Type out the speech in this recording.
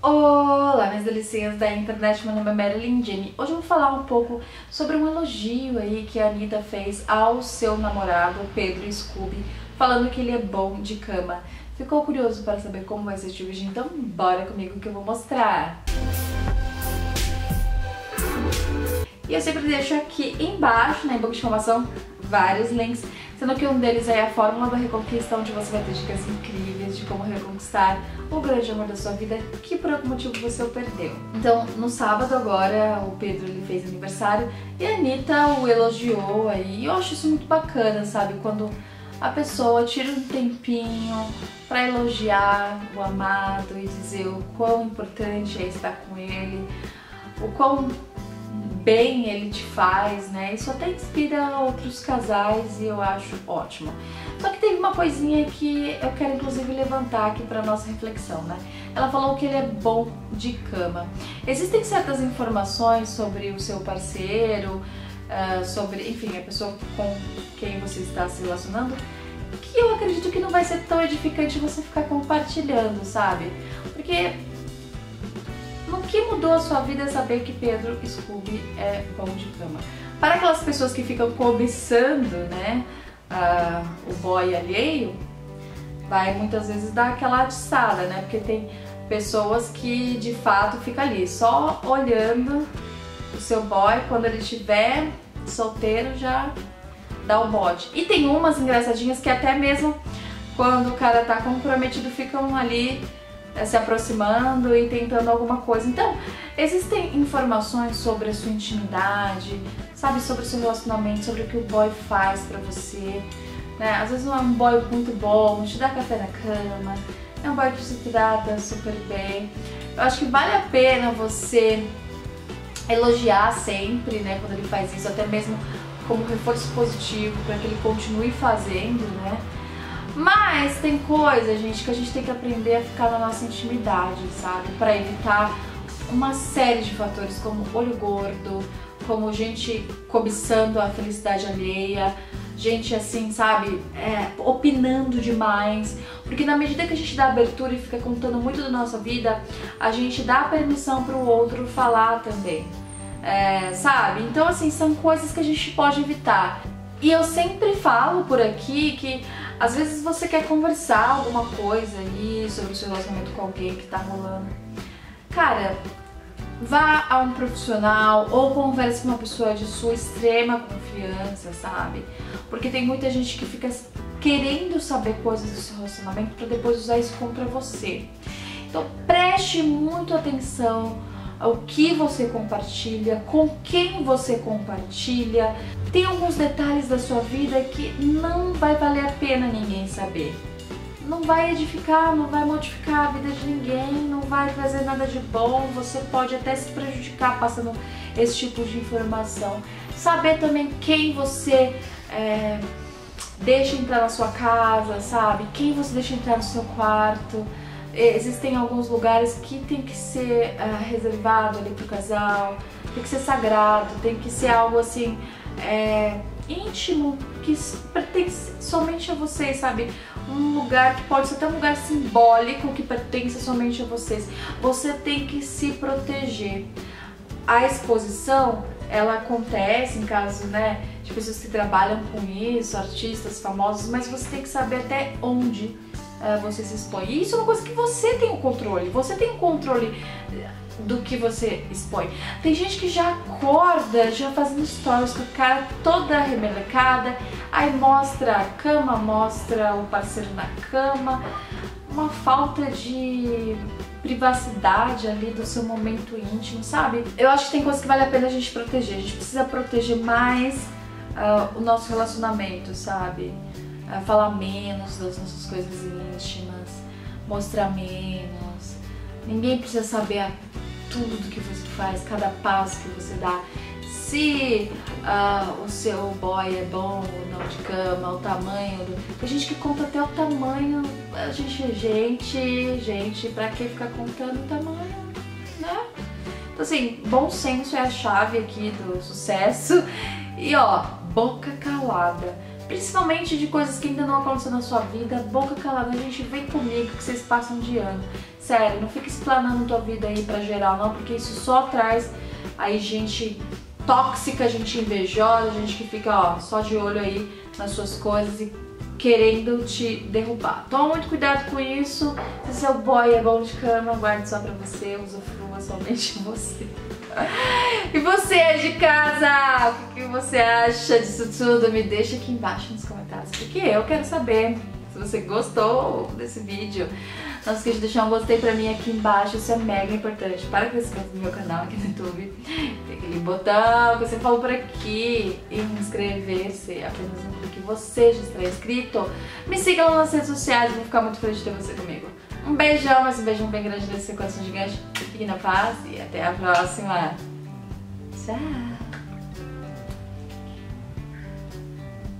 Olá, minhas delicinhas da internet, meu nome é Marilyn Jenny. Hoje eu vou falar um pouco sobre um elogio aí que a Anitta fez ao seu namorado, Pedro Scooby, falando que ele é bom de cama. Ficou curioso para saber como vai ser este vídeo? Então bora comigo que eu vou mostrar! E eu sempre deixo aqui embaixo, na né, boca de informação, vários links, sendo que um deles é a Fórmula da Reconquista, onde você vai ter dicas incríveis de como reconquistar o grande amor da sua vida que por algum motivo você o perdeu. Então, no sábado agora, o Pedro ele fez aniversário e a Anitta o elogiou aí. Eu acho isso muito bacana, sabe? Quando a pessoa tira um tempinho para elogiar o amado e dizer o quão importante é estar com ele, o quão bem ele te faz, né? Isso até inspira outros casais e eu acho ótimo. Só que teve uma coisinha que eu quero inclusive levantar aqui para nossa reflexão, né? Ela falou que ele é bom de cama. Existem certas informações sobre o seu parceiro, uh, sobre, enfim, a pessoa com quem você está se relacionando, que eu acredito que não vai ser tão edificante você ficar compartilhando, sabe? Porque no que mudou a sua vida saber que Pedro Scooby é bom de cama. Para aquelas pessoas que ficam cobiçando, né, uh, o boy alheio, vai muitas vezes dar aquela atiçada, né? Porque tem pessoas que de fato ficam ali só olhando o seu boy quando ele estiver solteiro já dá o bote. E tem umas engraçadinhas que até mesmo quando o cara tá comprometido ficam ali se aproximando e tentando alguma coisa. Então, existem informações sobre a sua intimidade, sabe, sobre o seu relacionamento, sobre o que o boy faz pra você. Né? Às vezes não é um boy muito bom, te dá café na cama, é um boy que te trata super bem. Eu acho que vale a pena você elogiar sempre, né, quando ele faz isso, até mesmo como reforço positivo para que ele continue fazendo, né? Mas tem coisa, gente, que a gente tem que aprender a ficar na nossa intimidade, sabe? Para evitar uma série de fatores como olho gordo, como gente cobiçando a felicidade alheia, gente assim, sabe, é, opinando demais. Porque na medida que a gente dá abertura e fica contando muito da nossa vida, a gente dá permissão para o outro falar também. É, sabe? Então, assim, são coisas que a gente pode evitar. E eu sempre falo por aqui que às vezes você quer conversar alguma coisa aí sobre o seu relacionamento com alguém que tá rolando. Cara, vá a um profissional ou converse com uma pessoa de sua extrema confiança, sabe? Porque tem muita gente que fica querendo saber coisas do seu relacionamento para depois usar isso contra você. Então preste muito atenção o que você compartilha, com quem você compartilha. Tem alguns detalhes da sua vida que não vai valer a pena ninguém saber. Não vai edificar, não vai modificar a vida de ninguém, não vai trazer nada de bom, você pode até se prejudicar passando esse tipo de informação. Saber também quem você é, deixa entrar na sua casa, sabe? Quem você deixa entrar no seu quarto existem alguns lugares que tem que ser uh, reservado ali pro casal, tem que ser sagrado, tem que ser algo assim é, íntimo, que pertence somente a vocês, sabe? Um lugar que pode ser até um lugar simbólico que pertence somente a vocês. Você tem que se proteger. A exposição, ela acontece em caso, né, de pessoas que trabalham com isso, artistas famosos, mas você tem que saber até onde uh, você se expõe. E isso é uma coisa que você tem o controle, você tem o controle do que você expõe. Tem gente que já acorda, já fazendo stories com a cara toda remelecada, aí mostra a cama, mostra o parceiro na cama, uma falta de privacidade ali do seu momento íntimo, sabe? Eu acho que tem coisas que vale a pena a gente proteger, a gente precisa proteger mais uh, o nosso relacionamento, sabe? Falar menos das nossas coisas íntimas, mostrar menos. Ninguém precisa saber tudo que você faz, cada passo que você dá. Se uh, o seu boy é bom ou não de cama, o tamanho do... Tem gente que conta até o tamanho. A gente, gente, gente, pra que ficar contando o tamanho, né? Então assim, bom senso é a chave aqui do sucesso. E ó, boca calada principalmente de coisas que ainda não aconteceram na sua vida, boca calada, gente, vem comigo que vocês passam de ano. Sério, não fica explanando tua vida aí pra geral não, porque isso só traz aí gente tóxica, gente invejosa, gente que fica ó, só de olho aí nas suas coisas e querendo te derrubar. Toma muito cuidado com isso. Se seu boy é bom de cama, guarde só pra você, usufrua somente você. E você é de casa, o que você acha disso tudo? Me deixa aqui embaixo nos comentários, porque eu quero saber se você gostou desse vídeo. Não esqueça de deixar um gostei pra mim aqui embaixo, isso é mega importante para crescer no meu canal aqui no YouTube. Tem aquele botão que você falou por aqui e inscrever-se apenas no que você já está inscrito. Me siga lá nas redes sociais, vou ficar muito feliz de ter você comigo. Um beijão, mas um beijão bem grande nesse coração gigante. Fique na paz e até a próxima. Tchau!